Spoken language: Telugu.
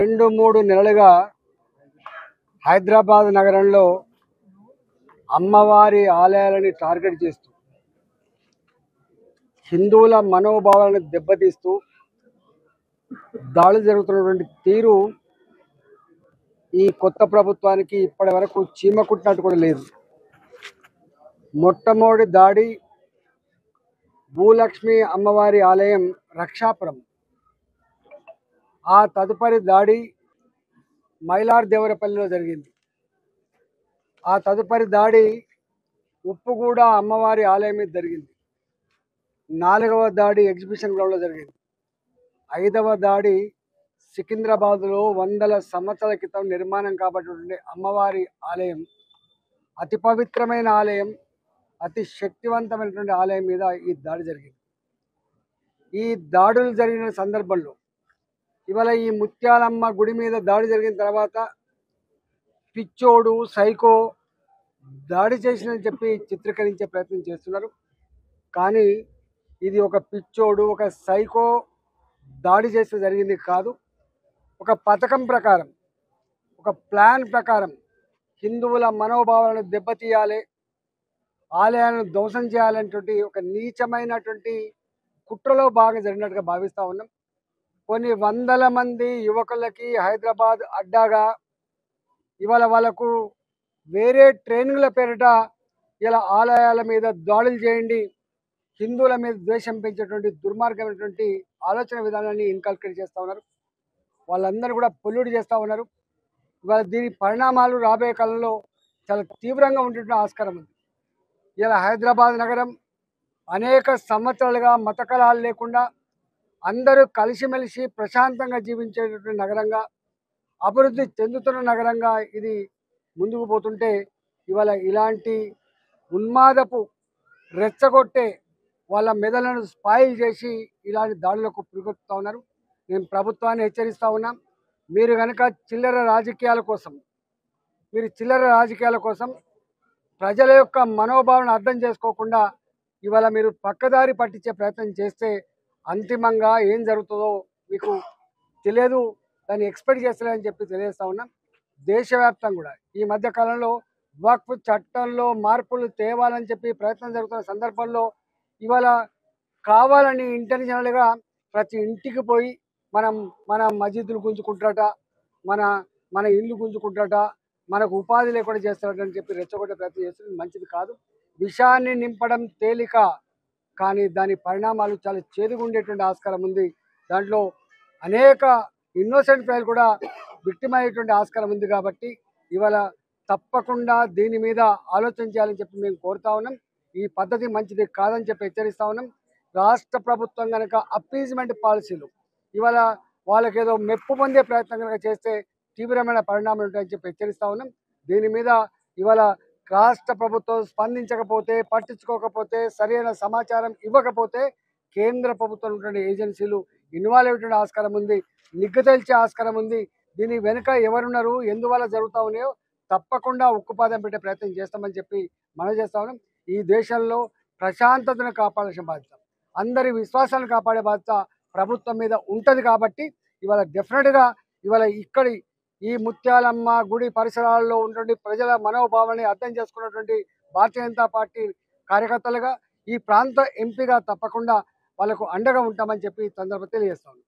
రెండు మూడు నెలలుగా హైదరాబాద్ నగరంలో అమ్మవారి ఆలయాలని టార్గెట్ చేస్తూ హిందువుల మనోభావాలను దెబ్బతీస్తూ దాడులు జరుగుతున్నటువంటి తీరు ఈ కొత్త ప్రభుత్వానికి ఇప్పటి వరకు చీమకుట్టినట్టు కూడా లేదు. మొట్టమొదటి దాడి భూలక్ష్మి అమ్మవారి ఆలయం రక్షాపురం ఆ తదుపరి దాడి మైలార్ దేవరపల్లిలో జరిగింది. ఆ తదుపరి దాడి ఉప్పుగూడ అమ్మవారి ఆలయం మీద జరిగింది. నాలుగవ దాడి ఎగ్జిబిషన్ గ్రౌండ్లో జరిగింది. ఐదవ దాడి సికింద్రాబాద్లో వందల సంవత్సరాల క్రితం నిర్మాణం కాబట్టి అమ్మవారి ఆలయం. అతి పవిత్రమైన ఆలయం అతి శక్తివంతమైనటువంటి ఆలయం మీద ఈ దాడి జరిగింది. ఈ దాడులు జరిగిన సందర్భంలో ఇవాళ ఈ ముత్యాలమ్మ గుడి మీద దాడి జరిగిన తర్వాత పిచ్చోడు సైకో దాడి చేసిందని చెప్పి చిత్రీకరించే ప్రయత్నం చేస్తున్నారు. కానీ ఇది ఒక పిచ్చోడు ఒక సైకో దాడి చేస్తే జరిగింది కాదు. ఒక పథకం ప్రకారం ఒక ప్లాన్ ప్రకారం హిందువుల మనోభావాలను దెబ్బతీయాలి ఆలయాలను ధ్వంసం చేయాలనేటువంటి ఒక నీచమైనటువంటి కుట్రలో బాగా జరిగినట్టుగా భావిస్తూ ఉన్నాం. కొన్ని వందల మంది యువకులకి హైదరాబాద్ అడ్డాగా ఇవాళ వాళ్ళకు వేరే ట్రైనింగ్ల పేరిట ఇలా ఆలయాల మీద దాడులు చేయండి హిందువుల మీద ద్వేషం పెంచేటువంటి దుర్మార్గమైనటువంటి ఆలోచన విధానాన్ని ఇన్కల్కేట్ చేస్తూ ఉన్నారు. వాళ్ళందరూ కూడా పొల్యూట్ చేస్తూ ఉన్నారు. ఇవాళ దీని పరిణామాలు రాబోయే కాలంలో చాలా తీవ్రంగా ఉండేటువంటి ఆస్కారం ఉంది. ఇలా హైదరాబాద్ నగరం అనేక సంవత్సరాలుగా మత లేకుండా అందరూ కలిసిమెలిసి ప్రశాంతంగా జీవించేటటువంటి నగరంగా అభివృద్ధి చెందుతున్న నగరంగా ఇది ముందుకు పోతుంటే ఇవాళ ఇలాంటి ఉన్మాదపు రెచ్చగొట్టే వాళ్ళ మెదలను స్పాయిల్ చేసి ఇలాంటి దాడులకు పురిగొట్టుతూ ఉన్నారు. మేము ప్రభుత్వాన్ని హెచ్చరిస్తూ ఉన్నాం. మీరు కనుక చిల్లర రాజకీయాల కోసం మీరు చిల్లర రాజకీయాల కోసం ప్రజల యొక్క మనోభావాలను అర్థం చేసుకోకుండా ఇవాళ మీరు పక్కదారి పట్టించే ప్రయత్నం చేస్తే అంతిమంగా ఏం జరుగుతుందో మీకు తెలియదు దాన్ని ఎక్స్పెక్ట్ చేస్తలేదని చెప్పి తెలియజేస్తా ఉన్నాం. దేశవ్యాప్తంగా కూడా. ఈ మధ్య కాలంలో వక్ఫ్ చట్టంలో మార్పులు తేవాలని చెప్పి ప్రయత్నం జరుగుతున్న సందర్భంలో ఇవాళ కావాలని ఇంటర్నేషనల్గా ప్రతి ఇంటికి పోయి మనం మన మసీదులు గుంజుకుంటారట మన మన ఇల్లు గుంజుకుంటారట మనకు ఉపాధి లేకుండా చేస్తారని చెప్పి రెచ్చగొట్టే ప్రయత్నం చేస్తుంది మంచిది కాదు. విషాన్ని నింపడం తేలిక. కానీ దాని పరిణామాలు చాలా చేదుగా ఉండేటువంటి ఆస్కారం ఉంది. దాంట్లో అనేక ఇన్నోసెంట్ ప్రజలు కూడా విక్టిమ్ అయ్యేటువంటి ఆస్కారం ఉంది కాబట్టి ఇవాళ తప్పకుండా దీని మీద ఆలోచన చేయాలని చెప్పి మేము కోరుతా ఉన్నాం. ఈ పద్ధతి మంచిది కాదని చెప్పి హెచ్చరిస్తా ఉన్నాం. రాష్ట్ర ప్రభుత్వం కనుక అప్పీజ్మెంట్ పాలసీలు ఇవాళ వాళ్ళకి ఏదో మెప్పు పొందే ప్రయత్నం కనుక చేస్తే తీవ్రమైన పరిణామాలు ఉంటాయని చెప్పి హెచ్చరిస్తా ఉన్నాం. దీని మీద ఇవాళ రాష్ట్ర ప్రభుత్వం స్పందించకపోతే పట్టించుకోకపోతే సరైన సమాచారం ఇవ్వకపోతే కేంద్ర ప్రభుత్వం ఉన్నటువంటి ఏజెన్సీలు ఇన్వాల్వ్ అయ్యేటువంటి ఆస్కారం ఉంది. నిగ్గు తేల్చే ఆస్కారం ఉంది. దీని వెనుక ఎవరున్నారు? ఎందువల్ల జరుగుతూ ఉన్నాయో తప్పకుండా ఉక్కుపాదం పెట్టే ప్రయత్నం చేస్తామని చెప్పి మనం చేస్తా ఉన్నాం. ఈ దేశంలో ప్రశాంతతను కాపాడాల్సిన బాధ్యత. అందరి విశ్వాసాలను కాపాడే బాధ్యత ప్రభుత్వం మీద ఉంటుంది కాబట్టి ఇవాళ డెఫినెట్గా ఇవాళ ఇక్కడి ఈ ముత్యాలమ్మ గుడి పరిసరాల్లో ఉన్నటువంటి ప్రజల మనోభావాన్ని అర్థం చేసుకున్నటువంటి భారతీయ జనతా పార్టీ కార్యకర్తలుగా ఈ ప్రాంత ఎంపీగా తప్పకుండా వాళ్ళకు అండగా ఉంటామని చెప్పి ఈ తెలియజేస్తాను.